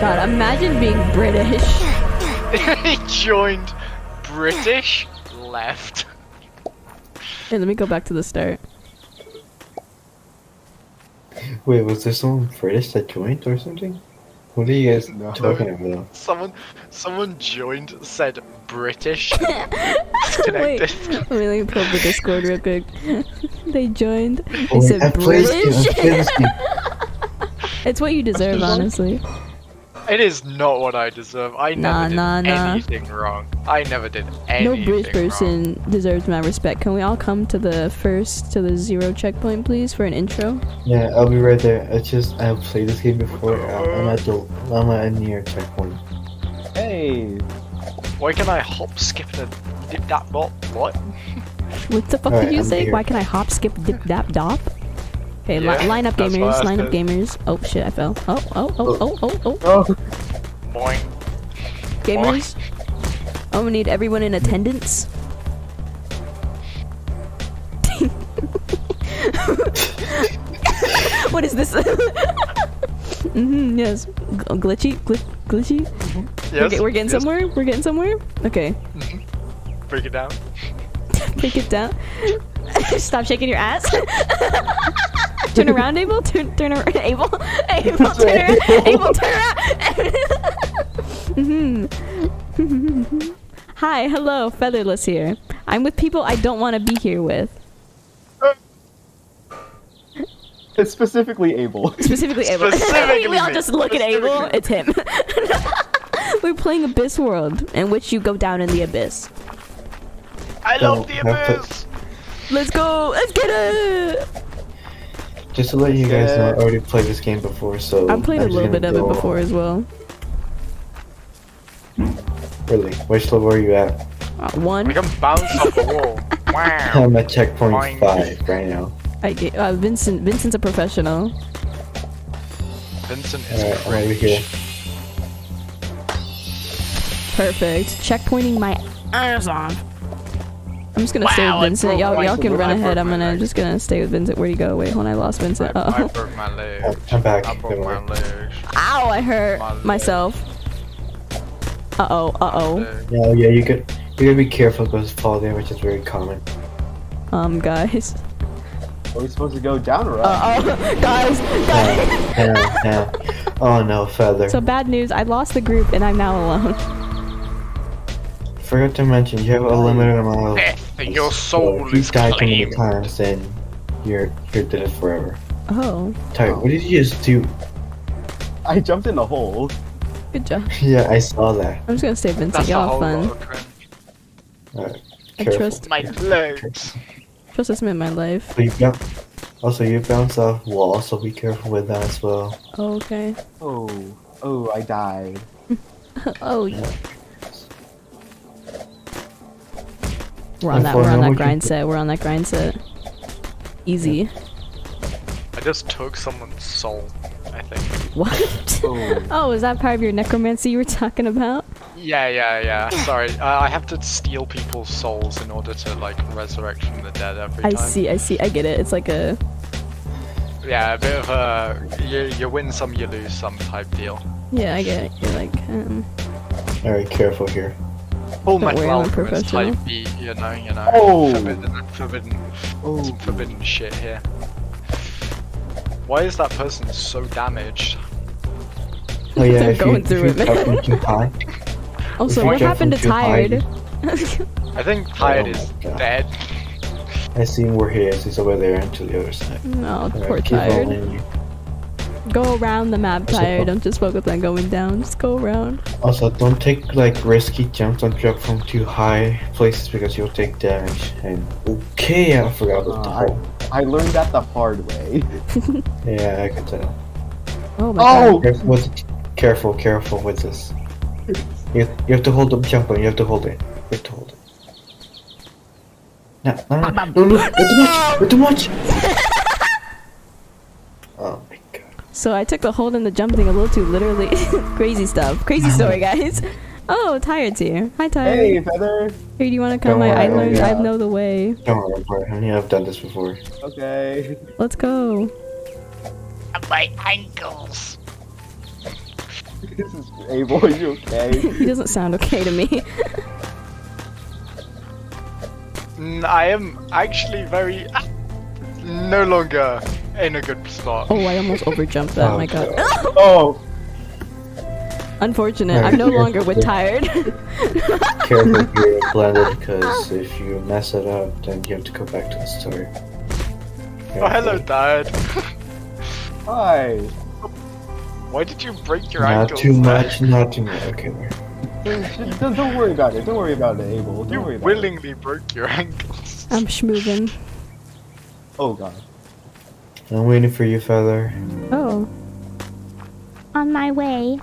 God, imagine being British. he joined British left. Hey, let me go back to the start. Wait, was there someone British that joined or something? What are you guys No. talking about? Someone, someone joined, said British. Wait, Disconnected. let me, let me pull up the Discord real quick. they joined. They Oh, said I've played this game, I've British. played this game. it's what you deserve, honestly. It is not what I deserve. I Nah, never did nah, nah. anything wrong. I never did anything No anything British wrong. person deserves my respect. Can we all come to the first, to the zero checkpoint, please, for an intro? Yeah, I'll be right there. It's just I've played this game before. I'm at the I'm at a near checkpoint. Hey, Why can I hop, skip, and dip that bop? What? What the fuck Alright, did you I'm say? here. Why can I hop, skip, dip, dap, dop? Okay, li- line up gamers, I line up eh? gamers. Oh shit, I fell. Oh, oh, oh, oh, oh, oh. oh, oh. Boing. Gamers. I'm gonna need everyone in attendance. what is this? mm-hmm, yes. G- glitchy, gl- glitchy. Mm-hmm. We're, Yes. get- we're getting yes. somewhere. We're getting somewhere. Okay, mm-hmm. Break it down. break it down. Stop shaking your ass. Turn around, Abel. Turn, turn around, Abel. Abel, turn around. Abel, turn around. Hi, hello, FeatherLes here. I'm with people I don't want to be here with. it's specifically Abel. Specifically, Abel. Specifically we all just look at Abel. It's him. We're playing Abyss World, in which you go down in the abyss. I love oh, the Don't have to- abyss. Let's go. Let's get it. Just to let you guys know, I already played this game before, so I've played a I'm just little bit of it go- before as well. Really? Which level are you at? Uh, one. We can bounce off the wall. Wow. I'm at checkpoint Fine. five right now. I get, uh, Vincent. Vincent's a professional. Vincent is Alright, I'm over here. Perfect. Checkpointing my ass off. I'm just gonna stay Wow, I with Vincent. Y'all, y'all can run ahead. I'm gonna leg. just gonna stay with Vincent. Where'd he go? Wait, hold on, I lost Vincent. Oh, I Uh broke my leg. I'm, I'm back. I broke my worry. legs. Ow! I hurt My myself. Uh oh. Uh oh. Leg. No, yeah, you could. You gotta be careful because fall damage is very common. Um, guys. Are we supposed to go down or up? Uh oh, guys. Guys. Yeah, yeah. Oh no, feather. So bad news. I lost the group and I'm now alone. Forgot to mention, you have a limited amount of. Death, your so soul if you is die too many claimed. times, then you're you're dead forever. Oh, Ty, what did you just do? I jumped in the hole. good job. Yeah, I saw that. I'm just gonna stay Vincent. That's Y'all have fun. Alright, I trust My legs. trust this man my life. So you bounce, also, you bounce off walls, so be careful with that as well. Oh, okay. Oh, oh, I died. Oh, yeah. We're on that. We're on that grind set. We're on that grind set. Easy. I just took someone's soul, I think. What? Oh, Oh, is that part of your necromancy you were talking about? Yeah, yeah, yeah. Sorry, uh, I have to steal people's souls in order to like resurrect from the dead every I time. see. I see. I get it. It's like a. Yeah, a bit of a you, you win some, you lose some type deal. Yeah, I get it. You're like. Um, Alright, careful here. Full my god, metal worry, I'm a alchemist professional. type beat, you know, you know. Oh. Forbidden, forbidden, oh. forbidden shit here. Why is that person so damaged? Oh yeah, They're if you, going if through you it, man. too high. also, what happened to from too high, Tired? I think Tired Oh is God. dead. I see where he is. He's over there and to the other side. no, Alright, poor keep Tired. Rolling you. Go around the map, What's up, Tired. bro? Don't just focus on going down. Just go around. Also, don't take like risky jumps. Don't jump from too high places because you'll take damage. And okay, I forgot about the Uh, hole. I learned that the hard way. Yeah, I can tell. Oh my Oh! Careful, with, careful, careful with this. You, you have to hold the jump button. You have to hold it. You have to hold it. No, no, no, no, no, not too much, not too much. oh my god. So I took the hold and the jump thing a little too literally. Crazy stuff. Crazy story, guys. Oh, Tired's here. Hi, Tired. Hey, Feather. Hey, do you want to come? Don't I, I learned. yeah. I know the way. Don't worry about it, honey. I've done this before. Okay. Let's go. My ankles. this is Abel. Are you okay? He doesn't sound okay to me. Mm, I am actually very no longer in a good spot. Oh, I almost overjumped that. Oh, my god. Oh, oh. Unfortunate. I'm no longer with tired. Careful here, blended, because if you mess it up, then you have to go back to the story. Oh, hello, Dad. hi. Why did you break your Not ankles? too Dad? much, not too much. Okay, there. Don't, don't- don't worry about it. Don't worry about it, Abel. Don't You worry about willingly broke your ankles. I'm schmoving. it. Oh god. I'm waiting for you, feather. Oh. On my way.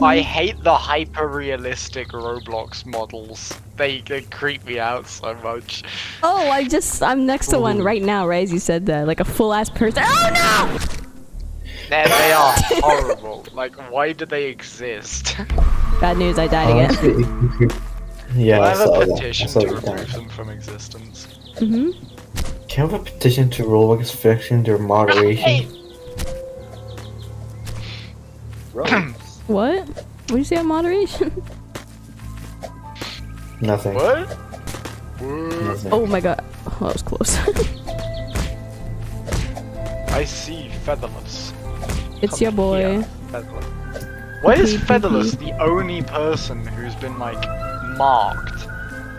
I hate the hyper-realistic Roblox models. They, they creep me out so much. Oh, I just I'm next to one right now, right as you said that. Like a full ass person. Oh NO! They, they are horrible. Like, why do they exist? Bad news, I died again. Honestly, if you- yeah, I I have saw a that. Petition saw to remove them from existence. hmm Can you have a petition to Roblox fiction their moderation? What? What did you say on moderation? Nothing. What? What? Nothing. Oh my god. Oh, that was close. I see FeatherLes. it's Come your boy. here, FeatherLes. Why is Pee, pee, FeatherLes the only person who's been like marked?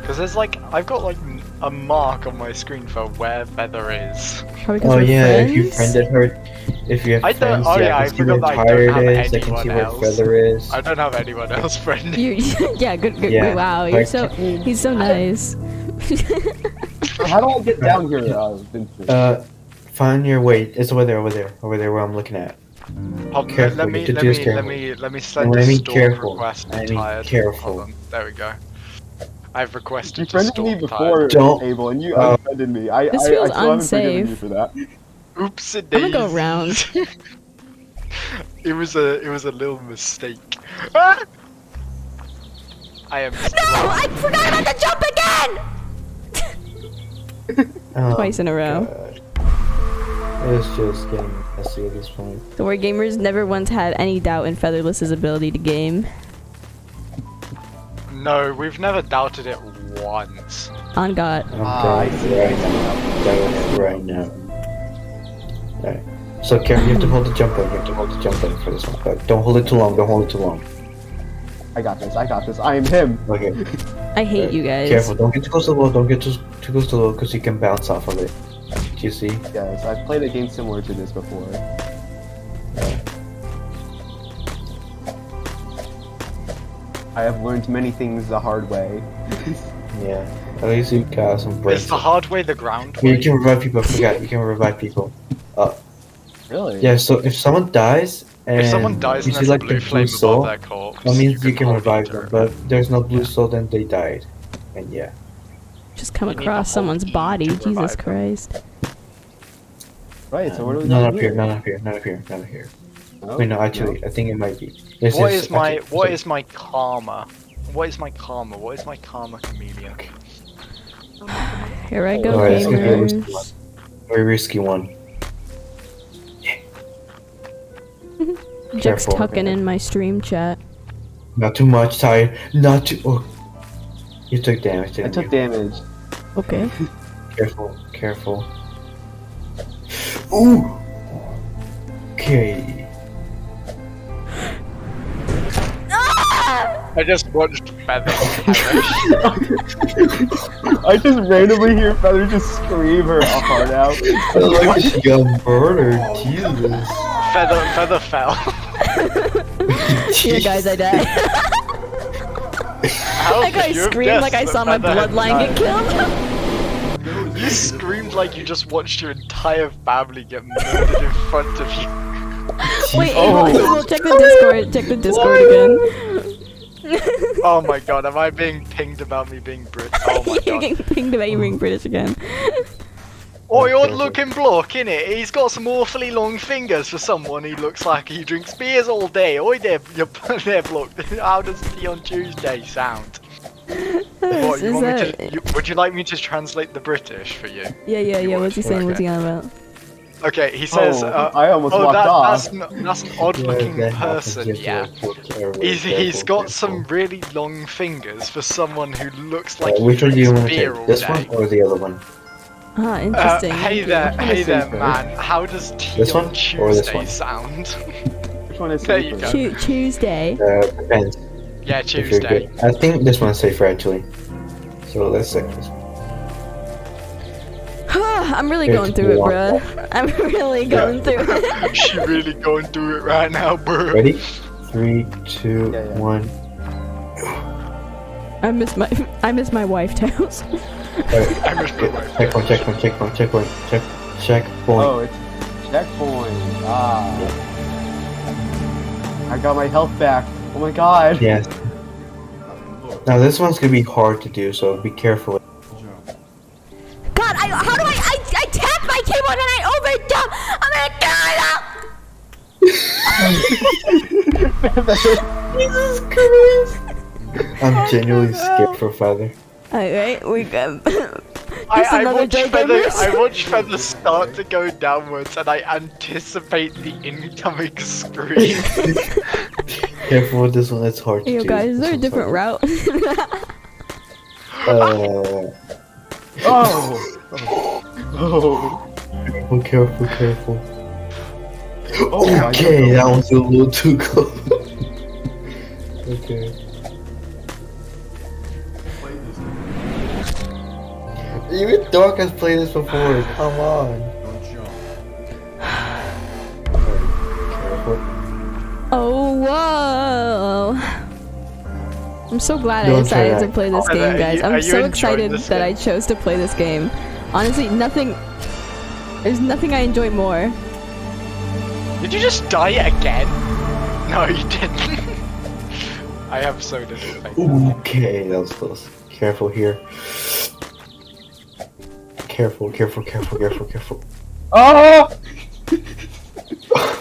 Because there's like I've got like n- a mark on my screen for where Feather is. Oh we're yeah, friends? if you friended her, if you have I don't- friends, oh, yeah, yeah, I I can see where forgot that I Tired don't have is, I can see anyone where else. Feather is. I don't have anyone else friended. You, yeah, good, good. Yeah, Wow, you're so he's so nice. How do I get down here, uh, Vincent? Uh, find your way. It's over there, over there, over there where I'm looking at. Hold careful, let me let me let me let me And send when a I stalk careful, request. I I'm tired. careful. Hold on, there we go. I've requested to friended stalk me tired. before, Don't- Abel, and you uh, unfriended me. I, This I, feels I still haven't forgiven you unsafe. for that. Oops, it I'm gonna go round. it was a it was a little mistake. Ah! I am. No, I forgot about the jump again. Oh, Twice in a row. God. It's just getting messy at this point. The word gamers never once had any doubt in FeatherLes's ability to game. No, we've never doubted it once. On God. I'm I going right now. I'm doing it right now. Alright. So Karen, you have to hold the jump button. You have to hold the jump button for this one. But don't hold it too long. Don't hold it too long. I got this. I got this. I am him. Okay. I hate you guys. Careful. Don't get too close to the wall. Don't get too, too close to the wall because you can bounce off of it. Do you see? Yes, I've played a game similar to this before. I have learned many things the hard way. Yeah. At least you got some Is breaks. the hard way the ground You can revive people. I forgot. You can revive people. Uh, really? Yeah. So if someone dies and If someone dies you and see like a the blue flame blue soul, above their corpse, that means you can, hold revive it them. to- But there's no blue soul, then they died. And yeah. Just come You across someone's E body. Jesus revive them. Christ. Right, so what do we doing? Not up here. Not up here. Not up here. Not up here. No? Wait, no. Actually, I think it might be. This What is my actually- what sorry. is my karma? What is my karma? What is my karma chameleon? Here I go, Alright, it's gonna be a risky one. gamers. Very risky one. Jack's Careful. tucking in my stream chat. Not too much. Tired. Not too. Oh. You took damage. I Didn't took you? damage. Okay. Careful. Careful. Ooh. Okay. I just watched Feather. I just randomly hear Feather just scream her heart out. like she got murdered. Jesus. Feather Feather fell. Here, guys, I died. How like I could you have screamed like I saw my bloodline get killed. You screamed like you just watched your entire family get murdered in front of you. Wait, Oh. Abel, Abel, check the Discord. Check the Discord again. Oh my god, am I being pinged about me being British? Oh my You're god. getting pinged about you being British again. Oh, you're looking block, innit? He's got some awfully long fingers for someone who looks like he drinks beers all day. Oi there, you're there, block. How does tea on Tuesday sound? What, you want me to, you, would you like me to translate the British for you? Yeah, yeah, yeah. You What's he would, saying? What's he okay. on about? Okay, he says. Oh, uh, I almost oh, walked that, off. That's, not, that's an odd-looking that person. you have to, Yeah. like, look careful, He's, he's careful, got some really long fingers for someone who looks Uh, like he which one do you drinks want to beer take? all This day. one or the other one? Ah, Uh, interesting. hey thank there, hey is there, man. How does tea This on one or this Tuesday one? sound? Which one is There you go. Tu- Tuesday. Uh, depends. yeah, Tuesday. I think this one's safer actually. So let's check this one. I'm really It's going through it, long. bruh. I'm really going through it. she really going through it right now, bro. Ready? Three, two, Yeah, yeah. one. I miss my I miss my wife tails. Alright. I missed my wife. Checkpoint, checkpoint, checkpoint, checkpoint, check, checkpoint. Oh, it's checkpoint. Ah. I got my health back. Oh my god. Yes. Now this one's gonna be hard to do, so be careful. Jesus Christ! I'm genuinely scared for Father. Alright, we got I, I watch Joy feather. I watch feather start to go downwards, and I anticipate the incoming scream. Careful with this one, it's hard to Yo do. guys, is there a different hard. route? Uh, Oh. Oh. careful, careful, careful. Oh my okay, God. that was a little too close. Okay. Even Dark has played this before. Come on. Careful. oh whoa. I'm so glad I Don't try decided to play this Oh, game, guys. you- I'm so excited this that I chose to play this game. Honestly, nothing. There's nothing I enjoy more. Did you just die again? No, you didn't. I have so little. Okay, that was close. Careful here. Careful, careful, careful, careful, careful. Oh.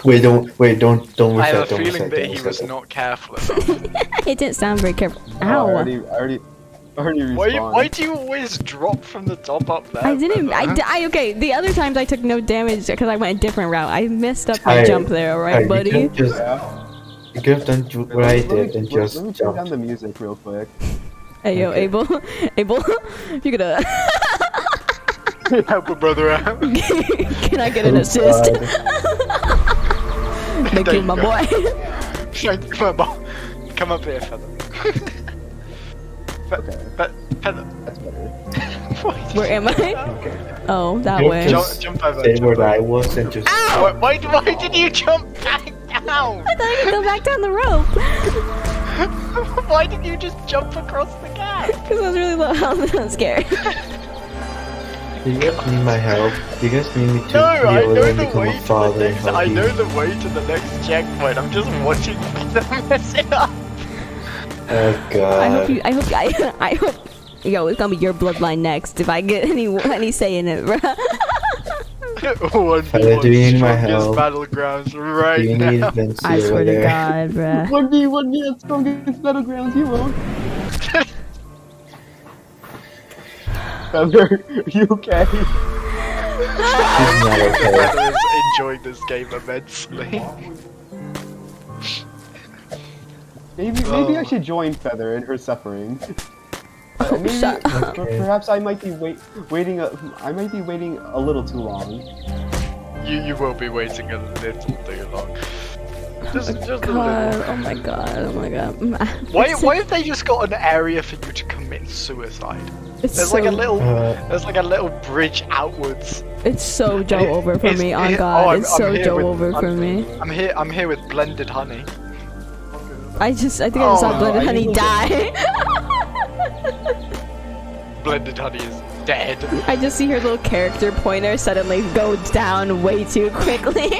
Wait, don't, wait, don't, don't I have a reset, don't feeling reset, that don't he was that. not careful enough. It didn't sound very careful. Oh, I Ow. already, I already, I already why, why do you always drop from the top up there? I didn't. I, Feather? I okay. The other times I took no damage because I went a different route. I messed up my Hey, jump there, alright, Hey, you buddy? Could've just, Yeah. you could have done ju- what I Let me- and let- just Let me turn down the music real quick. Hey yo, Okay. Abel, Abel, if you could uh, Help a brother out. can I get an assist? God. Thank you, you my go. boy. Come on, Bob. Come up here, Feather. Fe- Okay. Fe- Feather. That's better. Where am I? Okay. Oh, that You way. have Jump, to jump over. stay jump where over. I was and just. Why, why, why did you jump back down? I thought I could go back down the rope why did you just jump across the gap? because I was really low. I'm scared. Do you guys need my help? Do you guys need me to No, I heal know and the become way a to the and next. help I you? know the way to the next checkpoint. I'm just watching them mess it up. Oh god. I hope you. I hope. I, I hope. Yo, it's gonna be your bloodline next if I get any any say in it, bruh. One Father, do you need my strongest battlegrounds right Do you now. Vinci I swear to? God, bruh. One D, one D, let's against Battlegrounds, you won't. Feather, you okay? She's not okay. Feather is enjoying this game immensely. Maybe, maybe I Oh. should join Feather in her suffering. Maybe, shut up. Perhaps I might be wait, waiting. A, I might be waiting a little too long. You you will be waiting a little too long. Just, just God, little. oh my god, oh my god. Why why have they just got an area for you to commit suicide? it's There's so, like a little Uh, there's like a little bridge outwards. It's so Joe It- over for me, on it- God. oh, I'm- it's so here Joe with- over for I'm- me. I'm here I'm here with blended honey. I just, I think I just Oh, saw Blended I Honey die. Blended honey is dead. I just see her little character pointer suddenly go down way too quickly.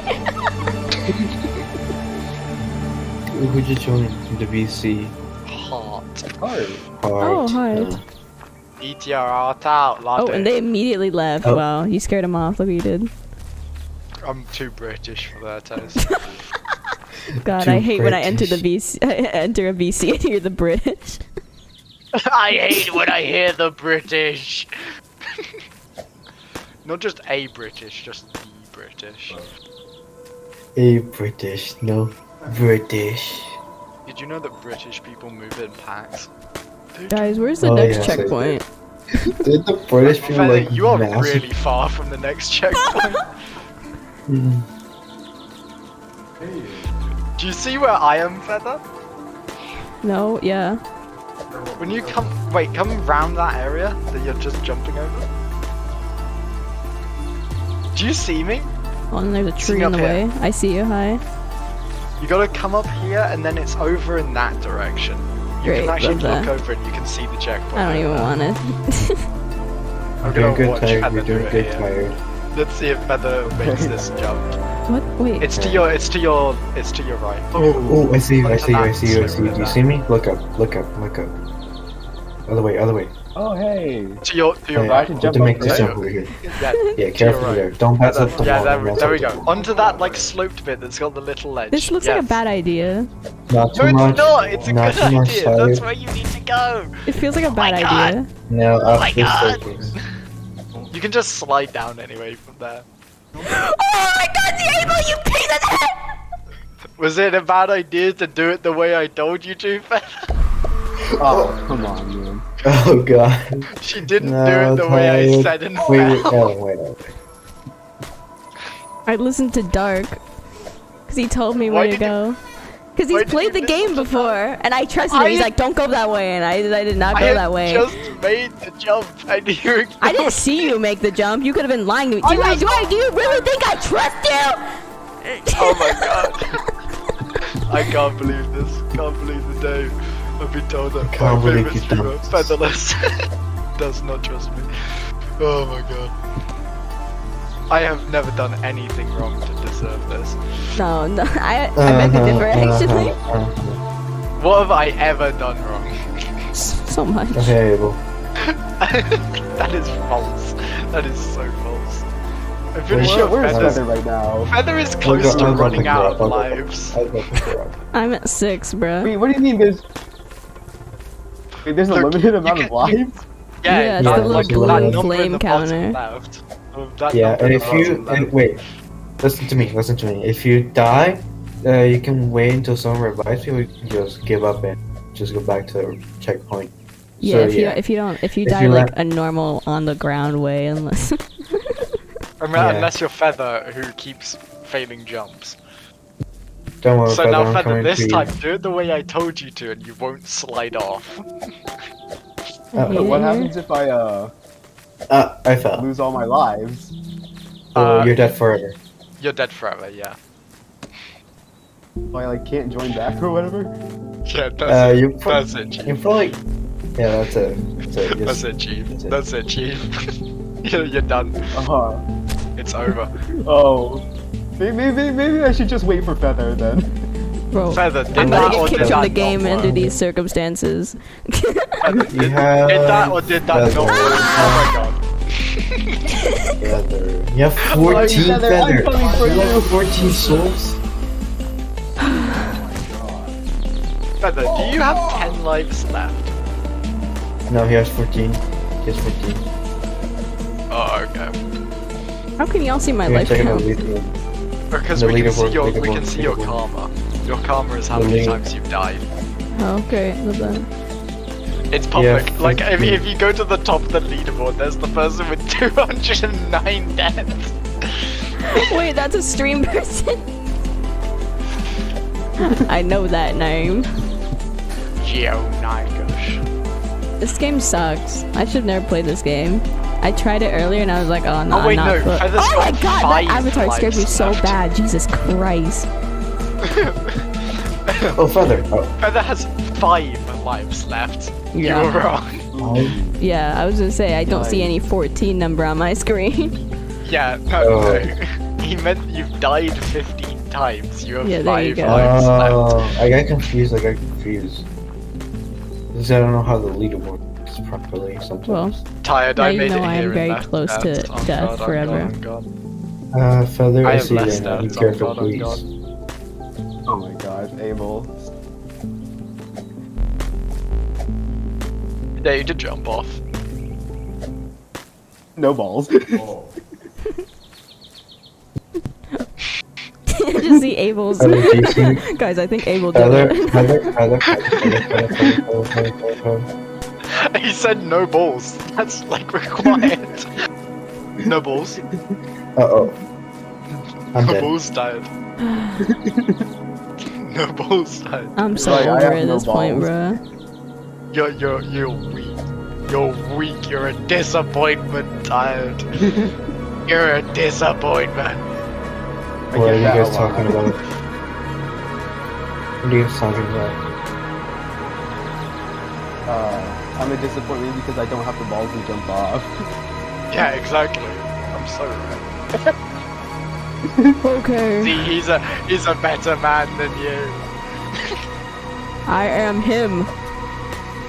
who just joined the VC? Heart. Hard. Heart. Oh, heart. No. Eat your heart out, lad. oh, and they immediately left. Oh. Wow, you scared them off. Look what you did. I'm too British for that. taste. God, Too I hate when I enter the British. VC, enter a VC and hear the British. I hate when I hear the British. Not just a British, just the British. British. A British, no British. Did you know that British people move in packs? Guys, where's the Oh, next yes, I did. checkpoint? Did the British people like you are massive? really far from the next checkpoint. Mm. Do you see where I am, Feather? No, yeah. When you come, wait, come round that area that you're just jumping over. Do you see me? Oh, and there's a tree in the here. way. I see you. Hi. You gotta come up here and then it's over in that direction. You Great, can actually look that. over and you can see the checkpoint. I don't even uh-huh. want it. I'm doing gonna good, watch tired. Feather You're do doing it good, tired. Let's see if Feather makes this jump. What? Wait. It's to your, it's to your, it's to your right. Oh, oh, I see you, I see you, I see you, I see you. Do you see me? Look up, look up, look up. Other way, other way. Oh hey. To your, to your Hey, right. can you jump to make over this there. jump over here. Yeah, Yeah, to your careful right. there. Don't bounce Yeah, up the yeah, wall. there, don't we- bounce there we go. wall. Onto that like sloped bit that's got the little ledge. this looks like a bad idea. Not No, too much. it's not. It's a not good too much idea. That's where you need to go. It feels like a oh bad my God. idea. Now oh up my God. You can just slide down anyway from there. Oh my god, Diego, you piece of shit! Was it a bad idea to do it the way I told you to, Feather? Oh come on, man. Oh god. She didn't do it the way I said in Wait, wait, Fell. Wait, oh, wait. I listened to Dark. Because he told me Why where to did you- go. Because he's did played the game to Dark? before, and I trusted him. I He's like, don't go that way, and I, I did not go had that way. I just made the jump and you I didn't see you make the jump. You could have been lying to me. Do, I I, do, I, do you really think I trust you? Oh my god. I can't believe this. Can't believe the day I've been told that can't my believe favorite you've streamer, done. FeatherLes, does not trust me. Oh my god. I have never done anything wrong to deserve this. No, no, I, I beg to differ, Uh-huh, actually. uh-huh, uh-huh. What have I ever done wrong? So much. Okay, well, that is false. That is so false. I'm pretty Where- sure Where's Feather's, Feather right now? Feather is close go- to I'll running out of lives. I'll go pick her up. I'm at six, bro. Wait, what do you mean there's Wait, there's a Look, limited amount can- of lives? Yeah, Yeah, it's that, the little like, blue flame in the counter. Left. That Yeah, and if you and wait, listen to me, listen to me. If you die, uh, you can wait until someone revives you. Or you just give up and just go back to the checkpoint. Yeah, So, if you if you don't if you If die you like let- a normal on the ground way, unless I mean, Yeah. Unless you're Feather, who keeps failing jumps. Don't worry, so Feather, now, I'm Feather, this time, do it the way I told you to, and you won't slide off. Uh, But what happens if I uh Uh, I fell. lose all my lives? Oh, Uh, you're dead forever. You're dead forever, yeah. If I like can't join back or whatever? Yeah, that's Uh, it. you pro- that's it, Chief. You probably. Yeah, that's it. That's it. That's it, Chief. that's it. That's it, Chief. you're, you're done. Uh-huh. It's over. Oh. Maybe, maybe maybe I should just wait for Feather then. bro, Feather, did I'm that gonna get kicked from that the game under work? these circumstances. Feather, did, You did that or did that Feather. not work? Oh my god. Feather. You have 14 Feather, I'm feather. for You you. have 14 souls. Feather, do you have 10 lives left? No, he has 14. He has 14. Oh, okay. How can y'all see my life count? Because we can see leaderboard, your we can see your karma. Your karma is how many times you've died. Oh, great, love that. It's public. Yeah, like if, if you go to the top of the leaderboard, there's the person with 209 deaths. Wait, that's a stream person. I know that name. Geo Nygosh. This game sucks. I should never play this game. I tried it earlier and I was like, oh no, Oh, wait, I'm not. no, put- Feather's oh my got god, that avatar scared me so left. bad. Jesus Christ. Oh, feather. Oh, Feather has five lives left. Yeah. You were wrong. Yeah, I was gonna say I don't see any 14 number on my screen. Yeah, no, Oh. no. He meant you've died 15 times. You have Yeah, there you five go. lives left. Oh, I got confused. I got confused. Because I don't know how the leaderboard works properly sometimes. Well, Tired, Now I you made know it I am very close to death. Oh, death God, oh, forever. God, God. uh, feather, I I, see you less there now. Be careful, oh, please. God. Oh my god, Abel. need to jump off. No balls. Oh. just see Abel's. Guys, I think Abel did it. he said no balls. That's like required. no balls. Uh oh. I'm no dead. balls died. no balls died. I'm so over at this balls. point, bruh. You're you're you're weak. You're weak. You're a disappointment, tired. You're a disappointment. What are you guys talking about? What are you guys talking about? Uh, I'm a disappointment because I don't have the balls to jump off. Yeah, exactly. I'm so right. Okay. See, he's a he's a better man than you. I am him.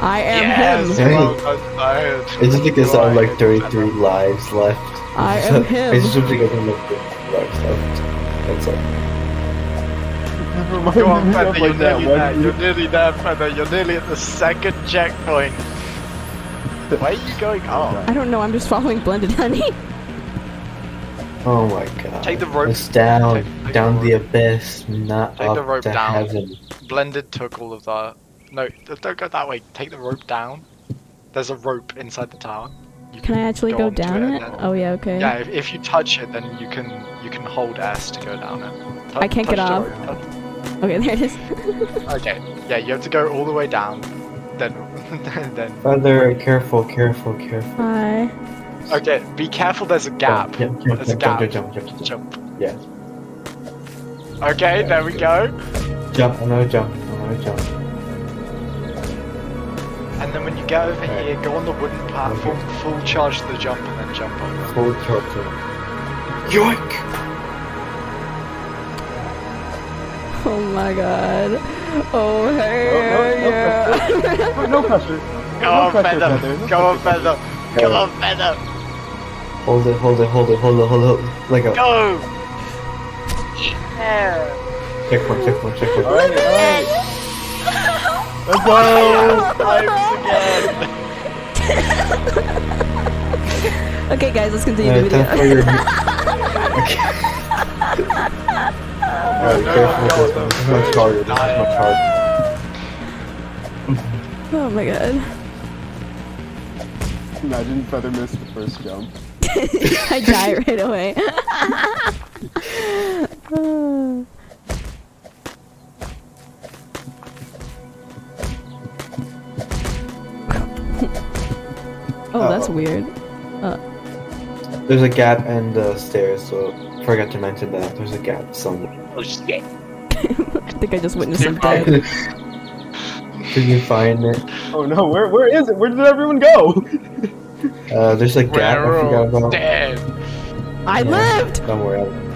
I am yes, him. well done, tired. It's just because I have like Right. 33 lives left. I am him. It's just because I have like 33 lives left. That's all. Never mind. Go on, me Feather, you're like nearly one there. week. You're nearly there, Feather. You're nearly at the second checkpoint. Why are you going up? I don't know, I'm just following Blended Honey. Oh my god. Take the rope. It's down, Take- take down the the, abyss, not Take up the rope to down. heaven. Blended took all of that. No, don't go that way. Take the rope down. There's a rope inside the tower. You Can I actually go onto down and it? then- Oh yeah, okay. Yeah, if, if you touch it, then you can you can hold S to go down it. Tou- I can't get the off. Okay, there it is. Okay, yeah, you have to go all the way down. Then, then. Feather, careful, careful, careful. Hi. Okay, be careful. There's a gap. Jump, jump, There's a gap. jump, jump, jump, jump. Jump. Yeah. Okay, there we go. Jump, another jump, another jump. And then when you get over here, go on the wooden platform, full charge the jump, and then jump over. Full charger. Yoink! Oh my god. Oh hey No, no, yeah. No, no pressure. Go No on, feather. Feather. Go on, feather. Go on, feather. Hold it, hold it, hold it, hold it, hold it, hold it. Let go. Go. Yeah. Checkpoint, checkpoint, checkpoint. Alright, alright. Let's go! Times again. okay guys, let's continue the video. your... okay. Alright, careful with this one. This is much harder. This is much harder. oh my god. Imagine Feather missed the first jump. I die right away. oh, that's Uh-oh. weird. There's a gap in the stairs, so forgot to mention that. There's a gap somewhere. Oh shit. I think I just witnessed some You're dead. Can you find it? Oh no, where where is it? Where did everyone go? Uh, there's a gap I We're forgot all about. dead. I Yeah. lived! Don't worry. I'll-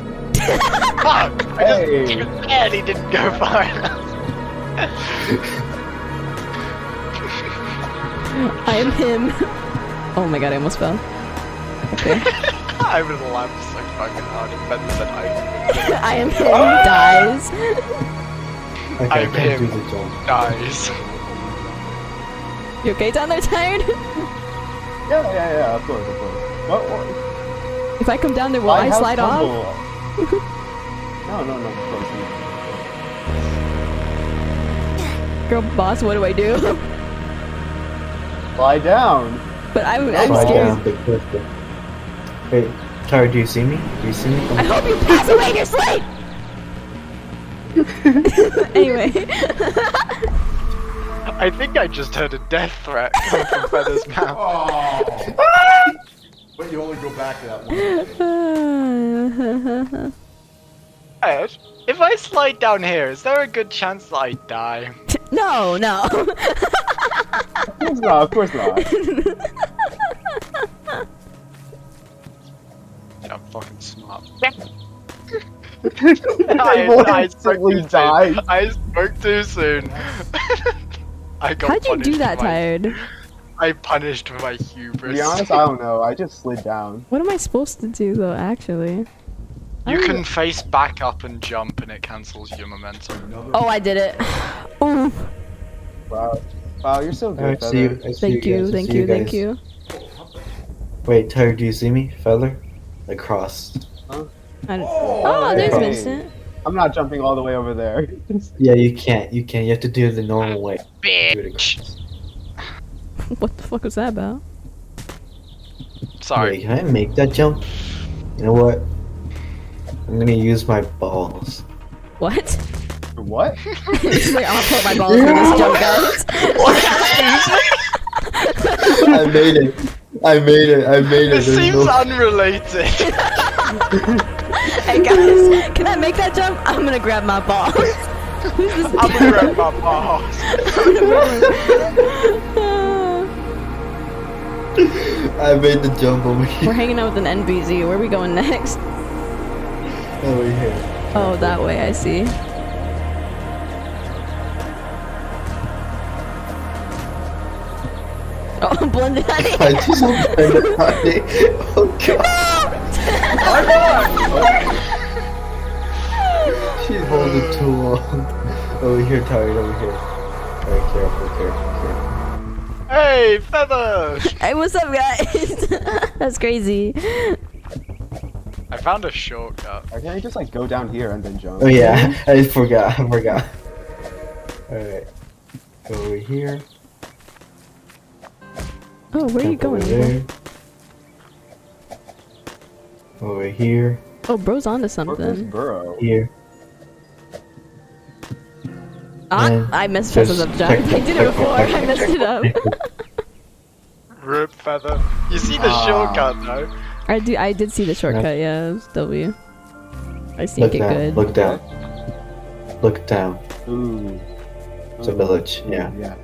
Fuck! I Hey. just barely didn't go far enough. I am him. Oh my god, I almost fell. Okay. I was laughing so fucking hard and Ben said I I am him. Dies. Okay, I I'm can't do him. the jump. dies. You okay down there, tired? Yeah, yeah, yeah, of course, of course. What? what? If I come down there, will I, have slide off? no, no, no, of course not. Girl boss, what do I do? Lie down. But I'm, I'm Slide scared. down, big. Wait, Tara, do you see me? Do you see me? I hope you pass away in your sleep! anyway. I think I just heard a death threat come from Feather's mouth. Oh. but you only go back to that one. Ed, if I slide down here, is there a good chance that I die? no, no. Of course not, of course not. I'm fucking smart. I I, will I spoke instantly too die. soon. I spoke too soon. I got How'd you do that, my- tired? I punished for my To hubris. be honest, I don't know. I just slid down. What am I supposed to do, though, actually? You can know. face back up and jump, and it cancels your momentum. Oh, I did it. Ooh. Wow. Wow, you're so good, I see you. Feather. I see Thank you. you, guys, thank see you, thank you. Wait, Tara, do you see me? Feather? Across. I don't... Oh, oh, there's Hey. Vincent. I'm not jumping all the way over there. Yeah, you can't. You can't. You have to do it the normal way. Do it again. Bitch. What the fuck was that about? Sorry. Wait, can I make that jump? You know what? I'm gonna use my balls. What? What? Wait, I'll put my balls in this jump, guys. I made it. I made it. I made it. This There's seems no- unrelated. hey guys, can I make that jump? I'm gonna grab my balls. Who's this? I'm gonna grab my balls. I made the jump over here. We're hanging out with an NPC. Where are we going next? Over here. Oh, that way. I see. Oh, blended honey. I just opened the party. Oh god. She's holding too long. Over here, tired. Over here. Alright, careful, careful, careful. Hey, Feather! Hey, what's up, guys? That's crazy. I found a shortcut. Or can I just like go down here and then jump? Oh yeah, I forgot. I forgot. Alright. Go Over here. Oh, where are you jump over going? there. Over here. Oh, bro's onto Where's something. Burrow? Here. Ah, Man, I messed just up, John. check- I did it before. I messed it up. Rip Feather. You see the Ah. shortcut though? I do. I did see the shortcut. Yeah, it was W. I sneak Look it down. good. Look down. Look down. Ooh. It's a village. Yeah. Yeah.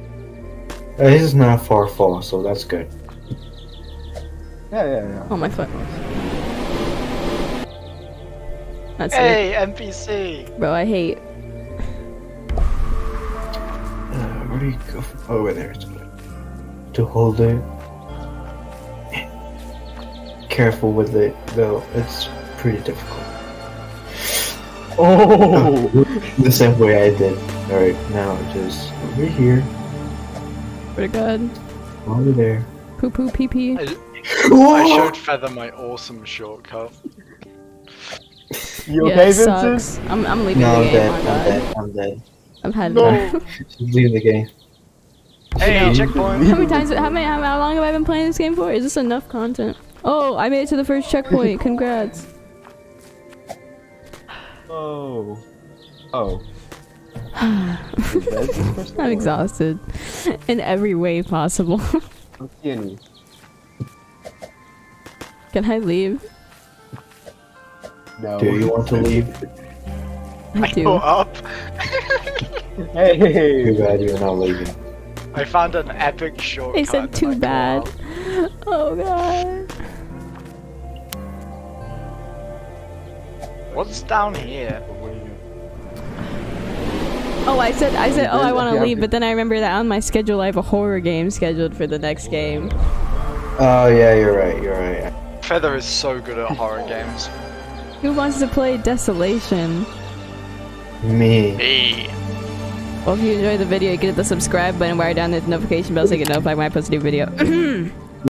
Uh, this is not far fall, so that's good. Yeah, yeah, yeah. Oh my foot. That's Hey, NPC. bro. I hate. Uh, where do you go? From? Over there. To hold it. Careful with it, though. It's pretty difficult. Oh! the same way I did. Alright, now just over here, Pretty good. over there. Poo poo pee pee. I, I showed Feather my awesome shortcut. You yeah, okay, it Vincent? sucks. I'm, I'm leaving No, the I'm game. dead. I'm god. dead. I'm dead. I've had No. enough. Just leave the game. Hey, No. checkpoint. How many times? How many? How, how long have I been playing this game for? Is this enough content? Oh, I made it to the first checkpoint. Congrats. Oh. Oh. I'm exhausted in every way possible. I don't see any. Can I leave? No. Do you want to leave? I I go do. up. Hey! Too bad you're not leaving. I found an epic shortcut. They said too I go bad. Oh god. What's down here? Oh, I said, I said, oh, I want to leave, but then I remember that on my schedule I have a horror game scheduled for the next game. Oh yeah, you're right. You're right. Feather is so good at horror games. Who wants to play Desolation? Me. Me. Well, if you enjoyed the video, you hit the subscribe button while you're down there, the notification bell so you get notified when I post a new video.